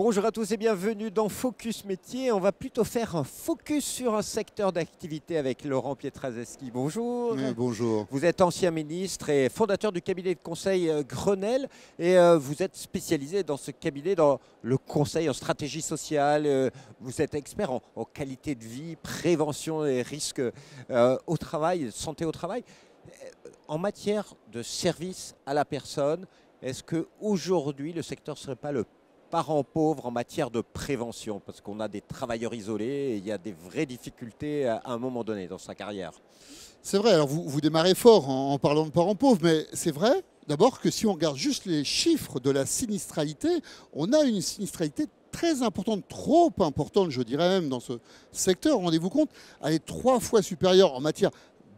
Bonjour à tous et bienvenue dans Focus Métier. On va plutôt faire un focus sur un secteur d'activité avec Laurent Pietraszewski. Bonjour. Oui, bonjour. Vous êtes ancien ministre et fondateur du cabinet de conseil euh, Grenelle et euh, vous êtes spécialisé dans ce cabinet dans le conseil en stratégie sociale. Euh, vous êtes expert en, en qualité de vie, prévention des risques euh, au travail, santé au travail. En matière de service à la personne, est-ce qu'aujourd'hui le secteur ne serait pas le parent pauvre en matière de prévention Parce qu'on a des travailleurs isolés et il y a des vraies difficultés à un moment donné dans sa carrière. C'est vrai, alors vous, vous démarrez fort en parlant de parents pauvres, mais c'est vrai d'abord que si on regarde juste les chiffres de la sinistralité, on a une sinistralité très importante, trop importante, je dirais même, dans ce secteur. Rendez-vous compte, elle est trois fois supérieure en matière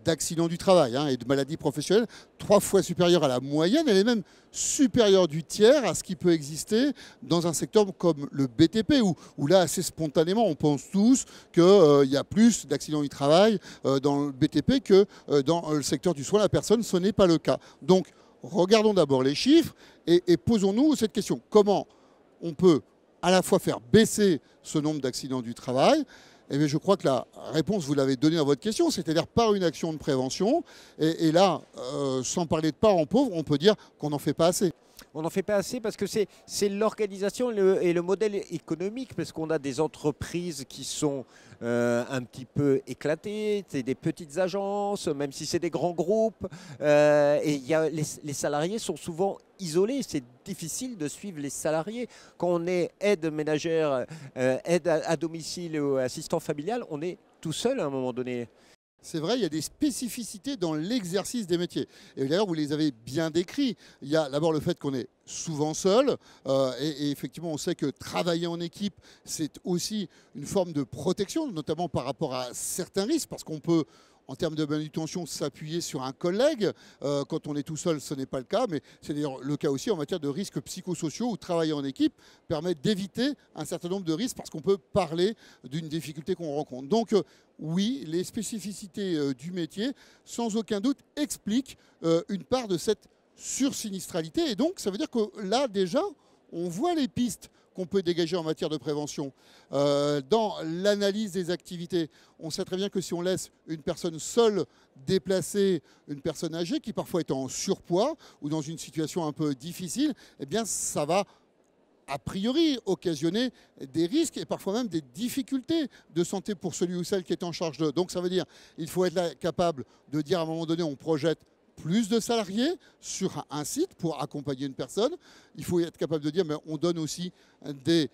d'accidents du travail hein, et de maladies professionnelles, trois fois supérieure à la moyenne. Elle est même supérieure du tiers à ce qui peut exister dans un secteur comme le BTP, où, là, assez spontanément, on pense tous qu'il y a plus d'accidents du travail euh, dans le BTP que euh, dans le secteur du soin à la personne. Ce n'est pas le cas. Donc, regardons d'abord les chiffres et posons-nous cette question. Comment on peut à la fois faire baisser ce nombre d'accidents du travail eh bien, je crois que la réponse, vous l'avez donnée à votre question, c'est-à-dire par une action de prévention. Et, là, euh, sans parler de parents pauvres, on peut dire qu'on n'en fait pas assez. On n'en fait pas assez parce que c'est l'organisation et le modèle économique, parce qu'on a des entreprises qui sont euh, un petit peu éclatées, c'est des petites agences, même si c'est des grands groupes, euh, et les, salariés sont souvent isolés, c'est difficile de suivre les salariés. Quand on est aide ménagère, euh, aide à domicile ou assistant familial, on est tout seul à un moment donné. C'est vrai, il y a des spécificités dans l'exercice des métiers. Et d'ailleurs, vous les avez bien décrits. Il y a d'abord le fait qu'on est souvent seul. euh, et, et effectivement, on sait que travailler en équipe, c'est aussi une forme de protection, notamment par rapport à certains risques, parce qu'on peut en termes de manutention, s'appuyer sur un collègue. Euh, quand on est tout seul, ce n'est pas le cas, mais c'est d'ailleurs le cas aussi en matière de risques psychosociaux où travailler en équipe permet d'éviter un certain nombre de risques parce qu'on peut parler d'une difficulté qu'on rencontre. Donc, euh, oui, les spécificités euh, du métier, sans aucun doute, expliquent une part de cette sursinistralité. Et donc, ça veut dire que là, déjà, on voit les pistes peut dégager en matière de prévention. Euh, dans l'analyse des activités, on sait très bien que si on laisse une personne seule déplacer une personne âgée qui parfois est en surpoids ou dans une situation un peu difficile, eh bien ça va a priori occasionner des risques et parfois même des difficultés de santé pour celui ou celle qui est en charge de. Donc ça veut dire il faut être capable de dire à un moment donné on projette plus de salariés sur un site pour accompagner une personne. Il faut être capable de dire mais on donne aussi des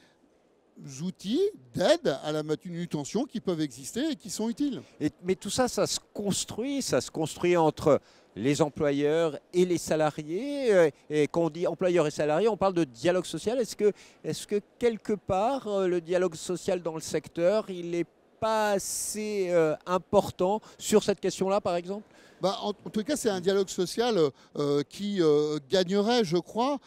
outils d'aide à la manutention qui peuvent exister et qui sont utiles. Mais tout ça, ça se construit, ça se construit entre les employeurs et les salariés. euh, Et quand on dit employeurs et salariés, on parle de dialogue social. Est-ce que, est que quelque part, euh, le dialogue social dans le secteur, il n'est pas assez euh, important sur cette question-là, par exemple? Bah, en, tout cas, c'est un dialogue social euh, euh, qui gagnerait, je crois,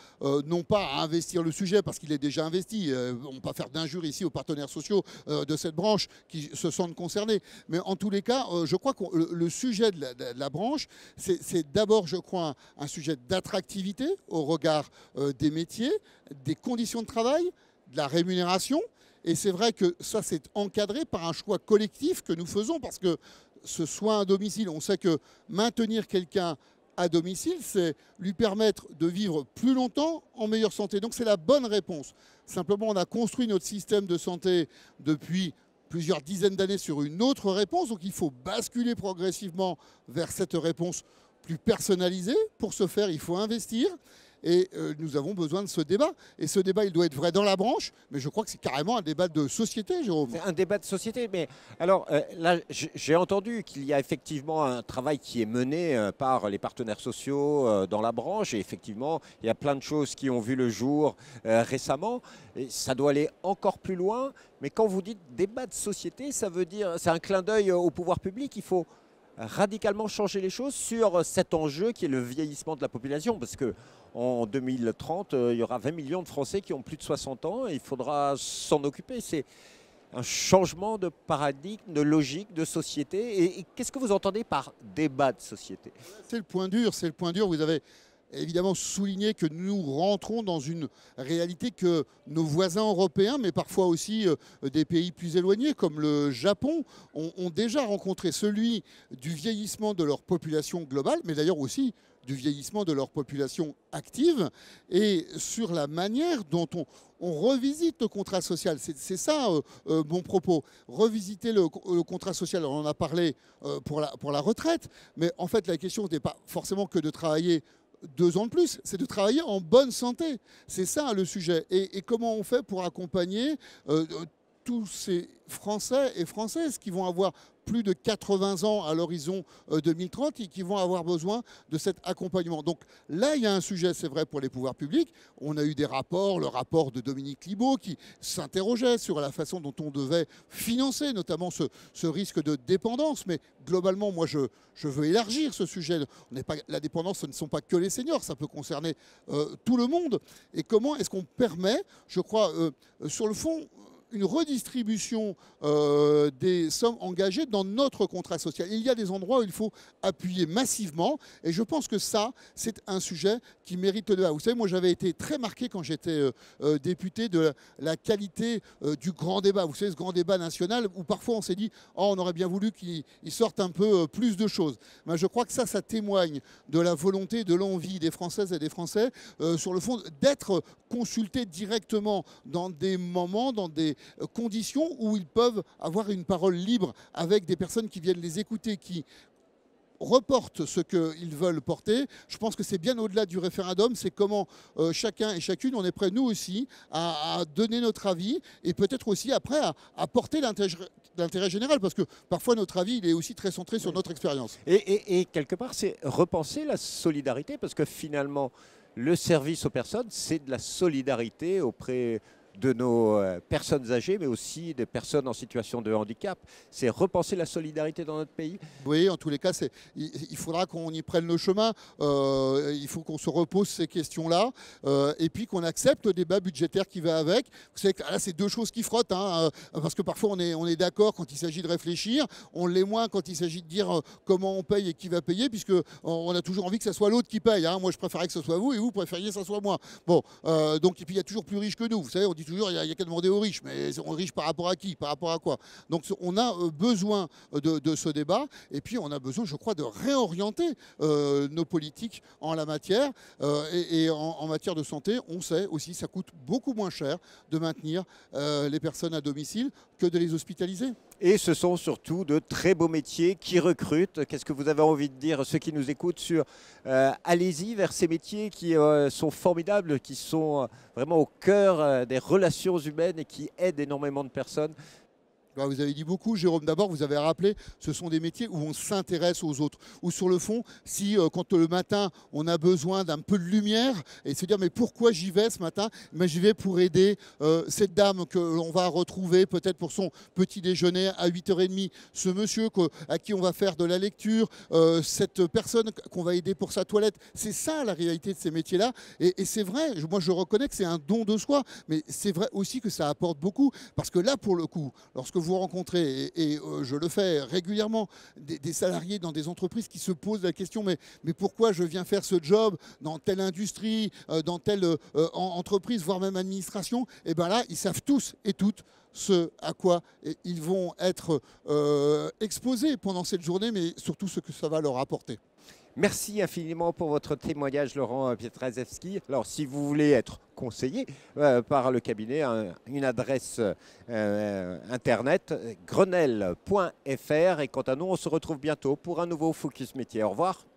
non pas à investir le sujet parce qu'il est déjà investi. on ne va pas faire d'injures ici aux partenaires sociaux de cette branche qui se sentent concernés. Mais en tous les cas, je crois que le, sujet de la, branche, c'est d'abord, je crois, un, sujet d'attractivité au regard des métiers, des conditions de travail, de la rémunération. Et c'est vrai que ça, c'est encadré par un choix collectif que nous faisons parce que ce soin à domicile, on sait que maintenir quelqu'un à domicile, c'est lui permettre de vivre plus longtemps en meilleure santé. Donc c'est la bonne réponse. Simplement, on a construit notre système de santé depuis plusieurs dizaines d'années sur une autre réponse. Donc il faut basculer progressivement vers cette réponse plus personnalisée. Pour ce faire, il faut investir. Et euh, nous avons besoin de ce débat. Et ce débat, il doit être vrai dans la branche, mais je crois que c'est carrément un débat de société, Jérôme. Un débat de société, mais alors euh, là, j'ai entendu qu'il y a effectivement un travail qui est mené euh, par les partenaires sociaux dans la branche, et effectivement, il y a plein de choses qui ont vu le jour récemment, et ça doit aller encore plus loin. Mais quand vous dites débat de société, ça veut dire, c'est un clin d'œil au pouvoir public. Il faut radicalement changer les choses sur cet enjeu qui est le vieillissement de la population, parce que en 2030, euh, il y aura 20 millions de Français qui ont plus de 60 ans et il faudra s'en occuper. C'est un changement de paradigme, de logique, de société. Et, qu'est-ce que vous entendez par débat de société? C'est le point dur, c'est le point dur. Vous avez évidemment souligner que nous rentrons dans une réalité que nos voisins européens, mais parfois aussi euh, des pays plus éloignés comme le Japon, ont, déjà rencontré celui du vieillissement de leur population globale, mais d'ailleurs aussi du vieillissement de leur population active et sur la manière dont on, revisite le contrat social. C'est ça euh, euh, mon propos. Revisiter le, contrat social. On en a parlé pour, la, pour la retraite, mais en fait la question n'est pas forcément que de travailler deux ans de plus, c'est de travailler en bonne santé. C'est ça le sujet. Et, comment on fait pour accompagner euh, tous ces Français et Françaises qui vont avoir plus de 80 ans à l'horizon 2030 et qui vont avoir besoin de cet accompagnement. Donc là, il y a un sujet, c'est vrai, pour les pouvoirs publics. On a eu des rapports, le rapport de Dominique Libaud qui s'interrogeait sur la façon dont on devait financer notamment ce, risque de dépendance. Mais globalement, moi, je, veux élargir ce sujet. La dépendance, ce ne sont pas que les seniors, ça peut concerner euh, tout le monde. Et comment est-ce qu'on permet, je crois, euh, sur le fond, une redistribution euh, des sommes engagées dans notre contrat social. Il y a des endroits où il faut appuyer massivement et je pense que ça, c'est un sujet qui mérite le débat. Vous savez, moi j'avais été très marqué quand j'étais euh, euh, député de la, qualité du grand débat. Vous savez, ce grand débat national où parfois on s'est dit, oh, on aurait bien voulu qu'il sorte un peu plus de choses. Mais je crois que ça, ça témoigne de la volonté, de l'envie des Françaises et des Français sur le fond d'être consultés directement dans des moments, dans des conditions où ils peuvent avoir une parole libre avec des personnes qui viennent les écouter, qui reportent ce qu'ils veulent porter. Je pense que c'est bien au-delà du référendum, c'est comment euh, chacun et chacune, on est prêt, nous aussi, à, donner notre avis et peut-être aussi après à, porter l'intérêt général, parce que parfois notre avis, il est aussi très centré sur notre expérience. Et quelque part, c'est repenser la solidarité, parce que finalement, le service aux personnes, c'est de la solidarité auprès de nos euh, personnes âgées, mais aussi des personnes en situation de handicap. C'est repenser la solidarité dans notre pays. Oui, en tous les cas, il, faudra qu'on y prenne le chemin. Euh, il faut qu'on se repose ces questions-là euh, et puis qu'on accepte le débat budgétaire qui va avec. Vous que là, c'est deux choses qui frottent, hein, parce que parfois on est, on est d'accord quand il s'agit de réfléchir, on l'est moins quand il s'agit de dire comment on paye et qui va payer, puisque on a toujours envie que ce soit l'autre qui paye. Hein. Moi, je préférais que ce soit vous et vous préfériez que ce soit moi. Bon, donc et puis il y a toujours plus riche que nous. Vous savez, on dit il n'y a, qu'à demander aux riches, mais on riche par rapport à qui Par rapport à quoi? Donc on a euh, besoin de, de, ce débat, et puis on a besoin, je crois, de réorienter euh, nos politiques en la matière. Euh, et, en, matière de santé, on sait aussi, ça coûte beaucoup moins cher de maintenir euh, les personnes à domicile que de les hospitaliser. Et ce sont surtout de très beaux métiers qui recrutent. Qu'est-ce que vous avez envie de dire, ceux qui nous écoutent, sur euh, allez-y vers ces métiers qui euh, sont formidables, qui sont euh, vraiment au cœur des relations humaines et qui aident énormément de personnes. Bah, vous avez dit beaucoup, Jérôme. D'abord, vous avez rappelé, ce sont des métiers où on s'intéresse aux autres. Ou sur le fond, si euh, quand le matin, on a besoin d'un peu de lumière et se dire, mais pourquoi j'y vais ce matin J'y vais pour aider euh, cette dame que l'on va retrouver peut-être pour son petit déjeuner à 8h30, ce monsieur à qui on va faire de la lecture, euh, cette personne qu'on va aider pour sa toilette. C'est ça la réalité de ces métiers-là. Et, et c'est vrai, moi je reconnais que c'est un don de soi, mais c'est vrai aussi que ça apporte beaucoup. Parce que là, pour le coup, lorsque vous rencontrez, et, euh, je le fais régulièrement, des, salariés dans des entreprises qui se posent la question, mais, pourquoi je viens faire ce job dans telle industrie, euh, dans telle euh, entreprise, voire même administration? Et bien là, ils savent tous et toutes ce à quoi ils vont être exposés pendant cette journée, mais surtout ce que ça va leur apporter. Merci infiniment pour votre témoignage, Laurent Pietraszewski. Alors, si vous voulez être conseillé euh, par le cabinet, un, une adresse euh, internet grenelle.fr. Et quant à nous, on se retrouve bientôt pour un nouveau Focus Métier. Au revoir.